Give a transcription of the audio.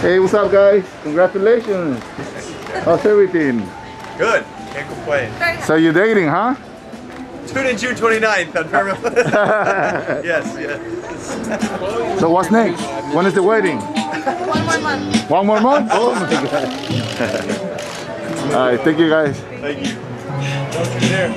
Hey, what's up, guys? Congratulations. How's everything? Good. Can't complain. So you're dating, huh? Tune in June 29th on Paramount. yes, yes. So what's next? When is the wedding? One more month. One more month? Oh my god. All right, thank you guys. Thank you. Don't you dare.